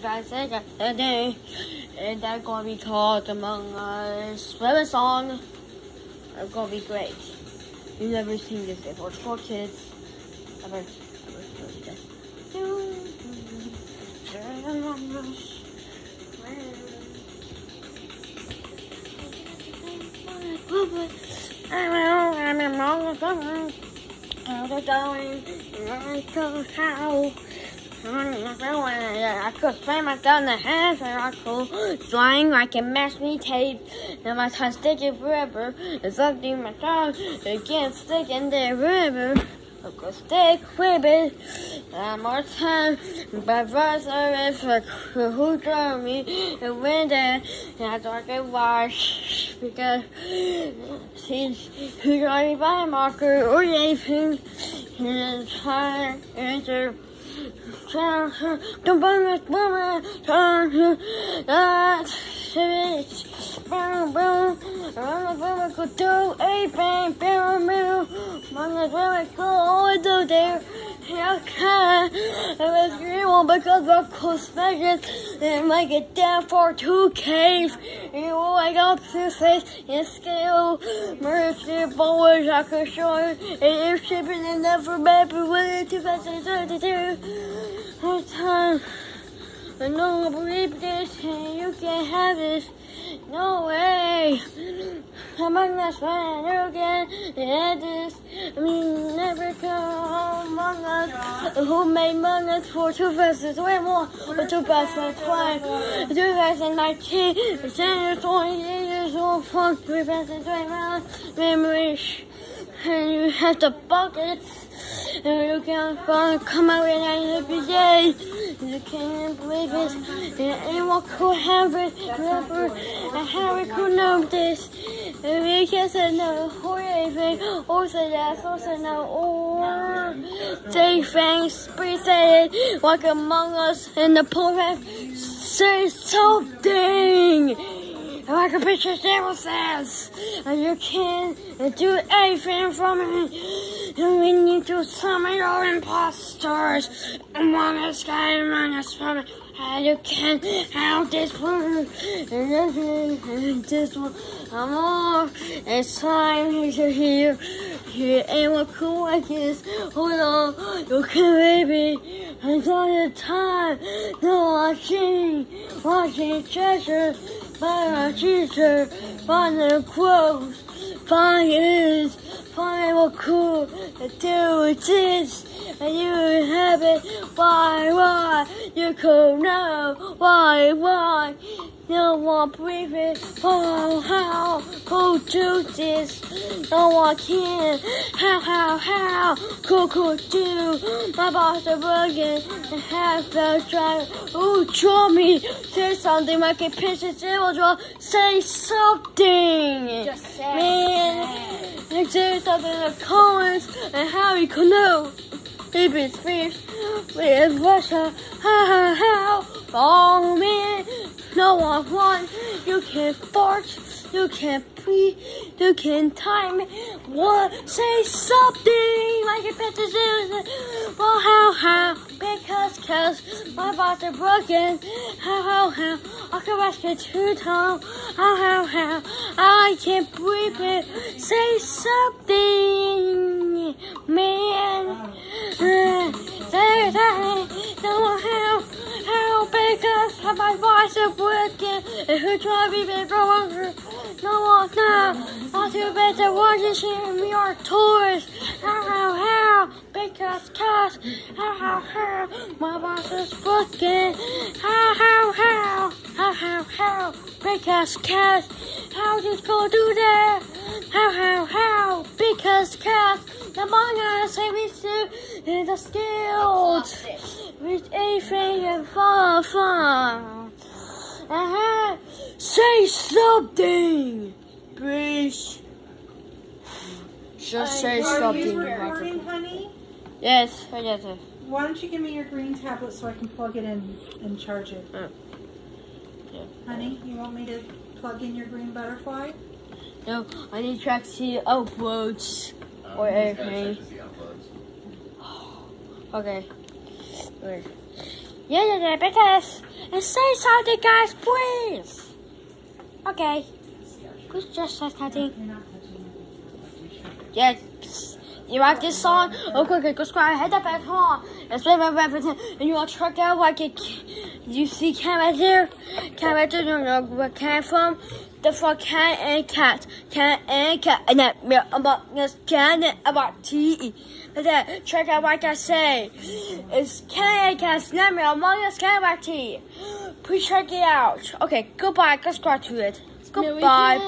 guys today, and that's gonna be called Among Us Swimming Song. It's gonna be great. You've never seen this before. It's for kids. Never, never heard this. Among Us. I'm among us. How's it going? How? I could slam myself in the head and I could swing like a me tape and my tongue stick it forever. It's something my tongue it can't stick in the river. I could stick with it one more time. But first I is for who drove me and winter and I thought it was because she's who drove me by a marker or anything and it's hard answer. Don't burn this woman, turn that shit. Boom, boom. I'm a woman could do anything, boom, boom. I'm a woman could always do there. I can. It green because of cosmetics and make it down for 2K. You wake up to face and scale. Mercy boys, I could show you. And if shipping and never maybe with 2032. One time. I don't believe this and you can't have this. No way. Among us when again and this I mean never come among us. Who made among us for 2021 or 2020 2019 20 years old from 2021 memories and you have the buckets and you can't come out and I every day. You can't believe it. And anyone could have it. Remember, and Harry could know this. And we can say no, or anything, or say yes, or say no, or say say it, like among us in the program. Say something! Like a picture table says, and you can do anything from it. And we need to summon your imposters among us, guy among us from it. And you can have this one, and this one, and. I'm off. It's time to hear. Here ain't what cool like this. Hold on, you can baby. Until the time, no watching, watching treasure. Find a teacher, find the quotes, find is, find what cool to with this, and you have it. Why, why, you could know, why, why, no one breathing, oh, how, who do this, no one can, how, how, how, who could do, my boss is working, and have the driver, who draw me, say something, like a picture, draw, say something, Just say man, and say something in the comments, and how you could know, if it's fish, with Russia, ha ha ha, oh man, no one wants, you can't fart, you can't breathe, you can't time, what, say something, like a disease, well how, how, because, cause, my bones are broken, how, how, how, I can rescue two times, how, how, how, I can't breathe it, say something, man, uh, say that, no, how, because my voice is broken, and who tried me been wrong, no one now, too bad that watching your toys, how, how, how, because, cause, how, how, how, my is broken, how, how, how, how, how, how, because, cause, how just go do that, how, how, how, because, cause, among us, say we do, in the skills, with anything and fun, fun. Uh-huh. Say something, please. Just say Are something. you recording, honey? Yes, I get it. Why don't you give me your green tablet so I can plug it in and charge it? Yeah. Honey, you want me to plug in your green butterfly? No, I need to track see or anything. Okay. Wait. Yeah, yeah, yeah, because and say something, guys, please. Okay. Who's just said something? You're not touching it. Yeah. You like this song? Oh, okay, okay, go subscribe, hit that bell, come on. Let's play my everything. And you want to check out like it. You see cat right there? Cat right there, you know where cat from? The for cat and cat. Cat and cat. And that me about this cat about T. But then, check out what I say. It's cat and cat's name among us cat about T. Please check it out. Okay, goodbye, let's go to it. Goodbye.